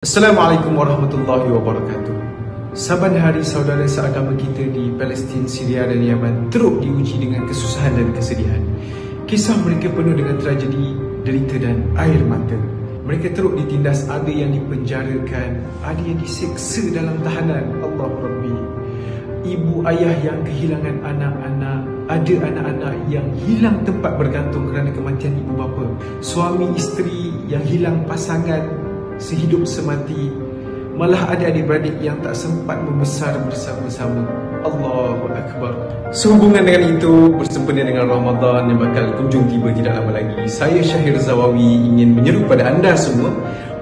Assalamualaikum warahmatullahi wabarakatuh. Saban hari saudara seagama kita di Palestin, Syria dan Yaman teruk diuji dengan kesusahan dan kesedihan. Kisah mereka penuh dengan tragedi, derita dan air mata. Mereka teruk ditindas, ada yang dipenjarakan, ada yang diseksa dalam tahanan. Allah Rabbi. Ibu ayah yang kehilangan anak-anak, ada anak-anak yang hilang tempat bergantung kerana kematian ibu bapa. Suami isteri yang hilang pasangan sehidup semati malah ada adik-beradik yang tak sempat membesar bersama-sama. Allahu Akbar. Sehubungan dengan itu bersempena dengan Ramadan yang bakal kunjung tiba tidak lama lagi saya Syahir Zawawi ingin menyeru pada anda semua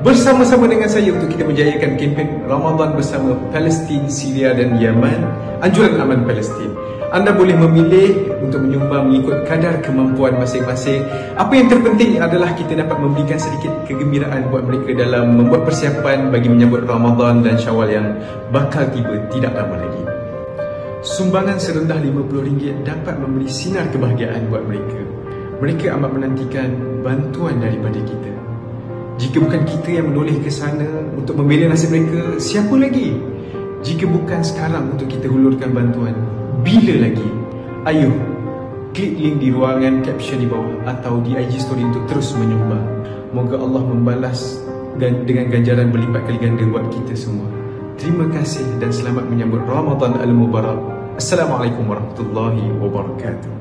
bersama-sama dengan saya untuk kita menjayakan kempen Ramadan bersama Palestin, Syria dan Yaman anjuran aman Palestin anda boleh memilih untuk menyumbang mengikut kadar kemampuan masing-masing. Apa yang terpenting adalah kita dapat memberikan sedikit kegembiraan buat mereka dalam membuat persiapan bagi menyambut Ramadan dan Syawal yang bakal tiba tidak lama lagi. Sumbangan serendah RM50 dapat memberi sinar kebahagiaan buat mereka. Mereka amat menantikan bantuan daripada kita. Jika bukan kita yang menoleh ke sana untuk membela nasib mereka, siapa lagi? Jika bukan sekarang untuk kita hulurkan bantuan, bila lagi? Ayuh, klik link di ruangan caption di bawah atau di IG story untuk terus menyumbang. Moga Allah membalas dan dengan ganjaran berlipat kali ganda buat kita semua. Terima kasih dan selamat menyambut Ramadan Al-Mubarak. Assalamualaikum warahmatullahi wabarakatuh.